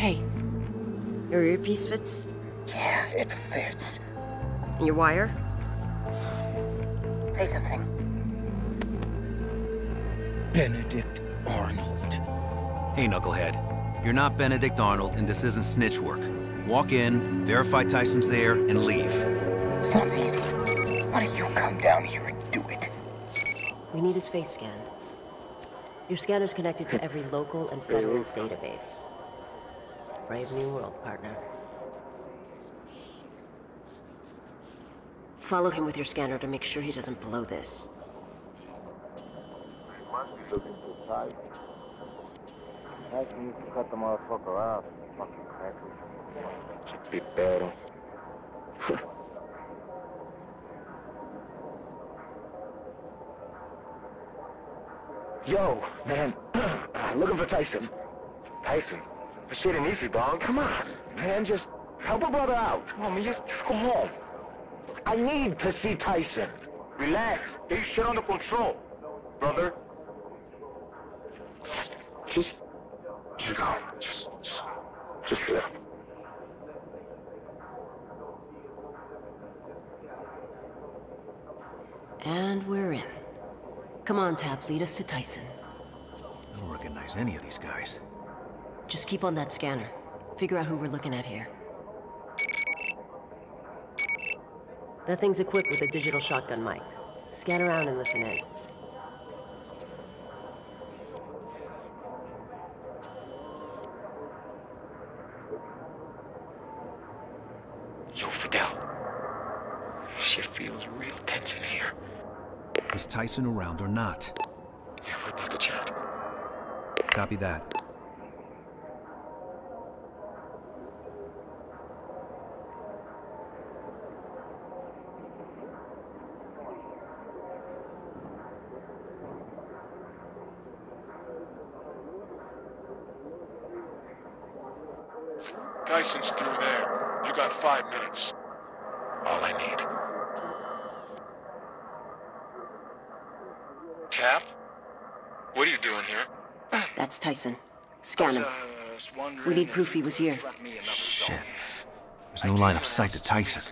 Hey, your earpiece fits? Yeah, it fits. And your wire? Say something. Benedict Arnold. Hey, Knucklehead. You're not Benedict Arnold, and this isn't snitch work. Walk in, verify Tyson's there, and leave. Sounds easy. Why don't you come down here and do it? We need his face scanned. Your scanner's connected to every local and federal database. Brave new world, partner. Follow him with your scanner to make sure he doesn't blow this. Must be looking for Tyson. Tyson used to cut the motherfucker out. Fucking crackers. Be better. Yo, man, looking for Tyson. Tyson? That shit ain't easy, dog. Come on, man, just help a brother out. Come on, man, just, just go home. I need to see Tyson. Relax. Get shit under control, brother. Just, just go. Just, just, just live. And we're in. Come on, Tap, lead us to Tyson. I don't recognize any of these guys. Just keep on that scanner. Figure out who we're looking at here. That thing's equipped with a digital shotgun mic. Scan around and listen in. Yo, Fidel. Shit feels real tense in here. Is Tyson around or not? Yeah, we're about to chat. Copy that. Tyson's through there. You got five minutes. All I need. Cap? What are you doing here? That's Tyson. Scan him. We need proof he was here. Shit. There's no line of sight to Tyson.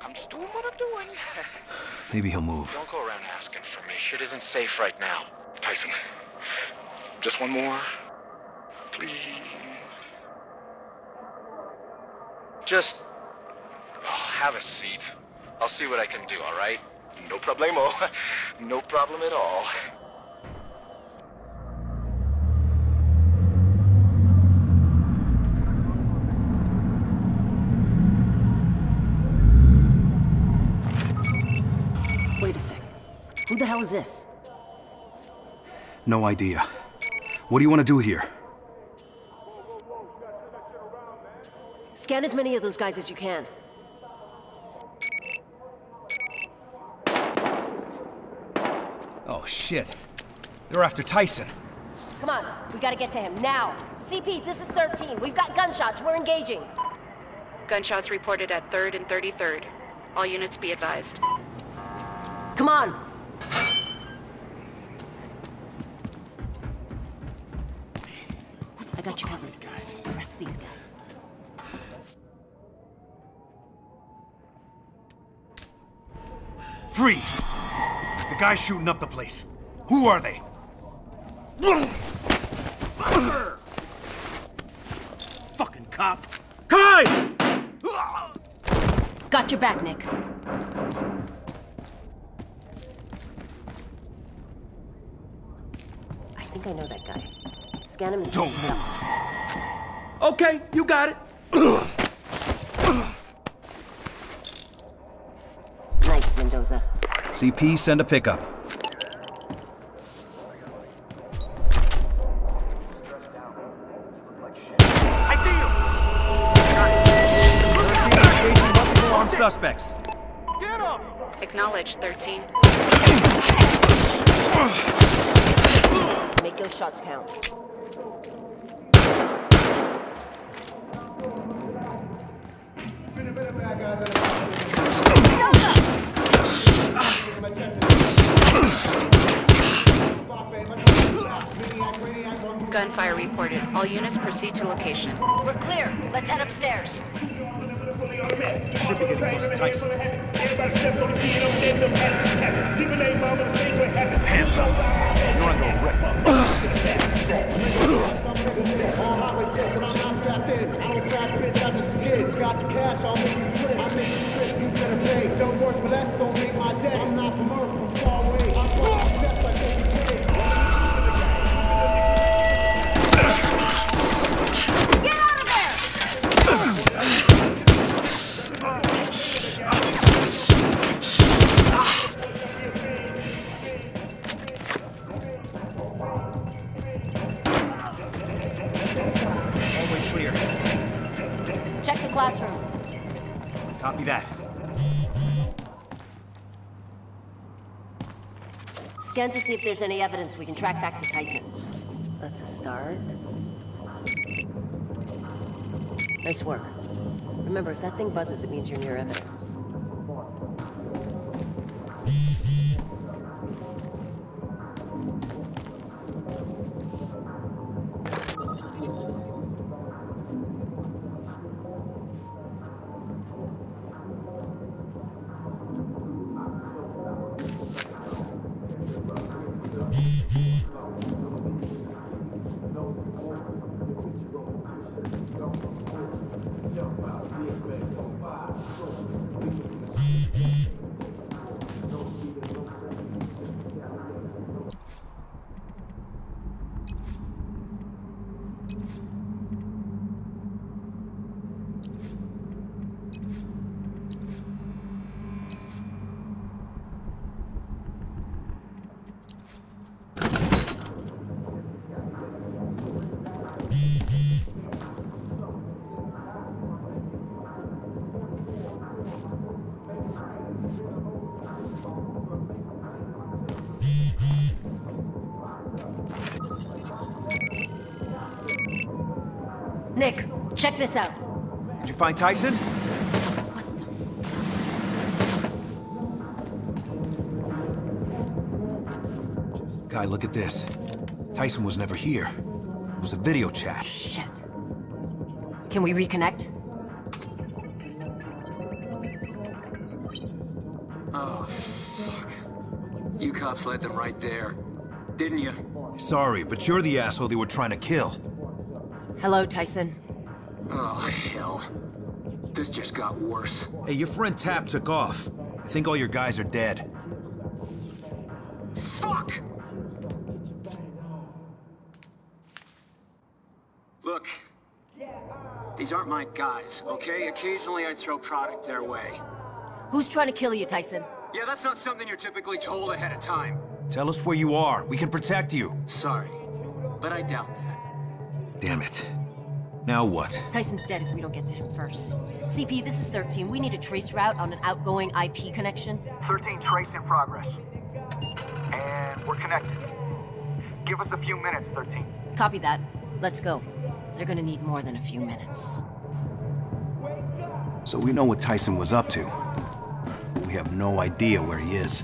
I'm just doing what I'm doing. Maybe he'll move. Don't go around asking for me. Shit isn't safe right now. Tyson, just one more. Please. Just have a seat. I'll see what I can do, all right? No problemo. No problem at all. Wait a sec. Who the hell is this? No idea. What do you want to do here? Scan as many of those guys as you can. Oh, shit. They're after Tyson. Come on, we gotta get to him now. CP, this is 13. We've got gunshots. We're engaging. Gunshots reported at 3rd and 33rd. All units be advised. Come on. I got you covered. Arrest these guys. Freeze! The guys shooting up the place. Who are they? Fucking cop. Khai! Got your back, Nick. I think I know that guy. Scan him and Don't set him. Okay, you got it. Nice, Mendoza. CP, send a pickup. Armed suspects. Acknowledge 13. Make those shots count. Gunfire reported. All units proceed to location. We're clear. Let's head upstairs. Should be getting close Tyson. Hands up. You're under arrest. On highway six and I'm not strapped in. I don't fast bitch, I just skid. Got the cash, I'll make you trip. I make you trip, you better pay. Don't worse, but that's don't make my day. I'm not from Earth, from far away. I'm from steps, I take you pay. Get out of there! Hallway clear. Check the classrooms. Copy that. Scan to see if there's any evidence we can track back to Tyson. That's a start. Nice work. Remember, if that thing buzzes, it means you're near evidence. Check this out. Did you find Tyson? Guy, look at this. Tyson was never here. It was a video chat. Shit. Can we reconnect? Oh, fuck. You cops led them right there. Didn't you? Sorry, but you're the asshole they were trying to kill. Hello, Tyson. Oh, hell. This just got worse. Hey, your friend Tap took off. I think all your guys are dead. Fuck! Look. These aren't my guys, okay? Occasionally I throw product their way. Who's trying to kill you, Tyson? Yeah, that's not something you're typically told ahead of time. Tell us where you are. We can protect you. Sorry, but I doubt that. Damn it. Now what? Tyson's dead if we don't get to him first. CP, this is 13. We need a trace route on an outgoing IP connection. 13 trace in progress. And we're connected. Give us a few minutes, 13. Copy that. Let's go. They're gonna need more than a few minutes. So we know what Tyson was up to. But we have no idea where he is.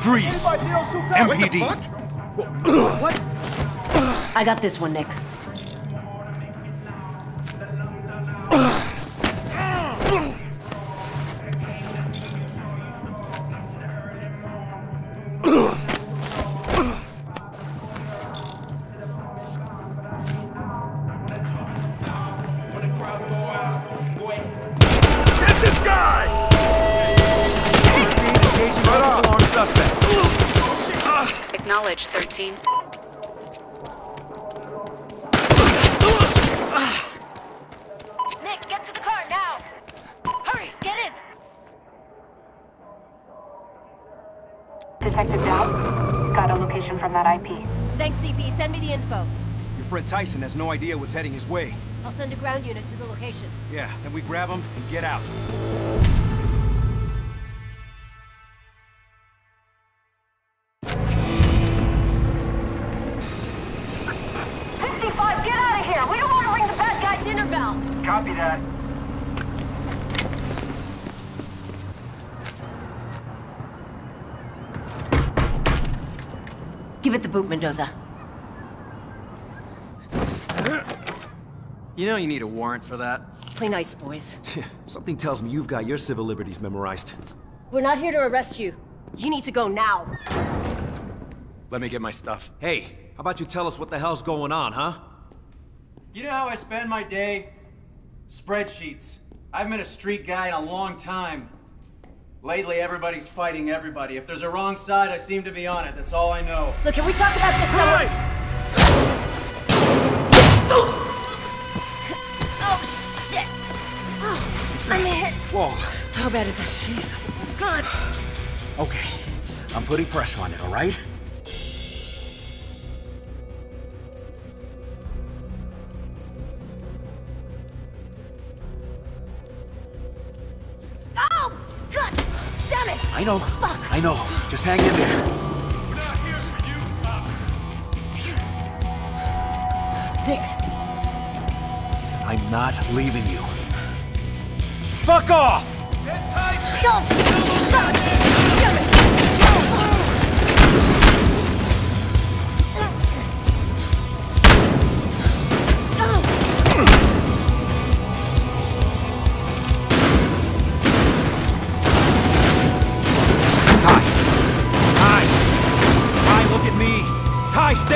Freeze! MPD! What? I got this one, Nick. Acknowledge 13. Nick, get to the car now! Hurry, get in! Detective Dao, got a location from that IP. Thanks, CP. Send me the info. Your friend Tyson has no idea what's heading his way. I'll send a ground unit to the location. Yeah, then we grab him and get out. Guy dinner bell. Copy that. Give it the boot, Mendoza. You know you need a warrant for that. Play nice, boys. Something tells me you've got your civil liberties memorized. We're not here to arrest you. You need to go now. Let me get my stuff. Hey, how about you tell us what the hell's going on, huh? You know how I spend my day? Spreadsheets. I haven't been a street guy in a long time. Lately, everybody's fighting everybody. If there's a wrong side, I seem to be on it. That's all I know. Look, can we talk about this uh, some- Oh, shit! Oh, I'm hit. Whoa. How bad is it? Jesus. God. Okay. I'm putting pressure on it, all right? I know. Fuck! I know. Just hang in there. Dick. I'm not leaving you. Fuck off! go! God damn it!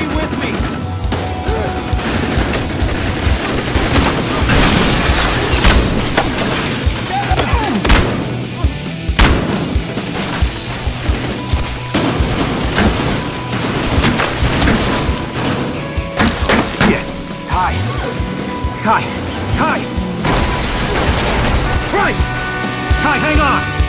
Stay with me! Shit! Khai! Khai! Khai! Christ! Khai, hang on!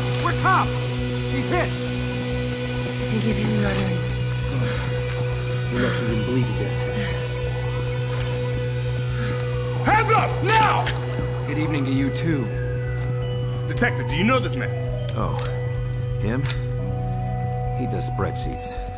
Cops! We're cops! She's hit! I think it hit an artery. You're lucky you didn't bleed to death. Hands up! Now! Good evening to you, too. Detective, do you know this man? Oh, him? He does spreadsheets.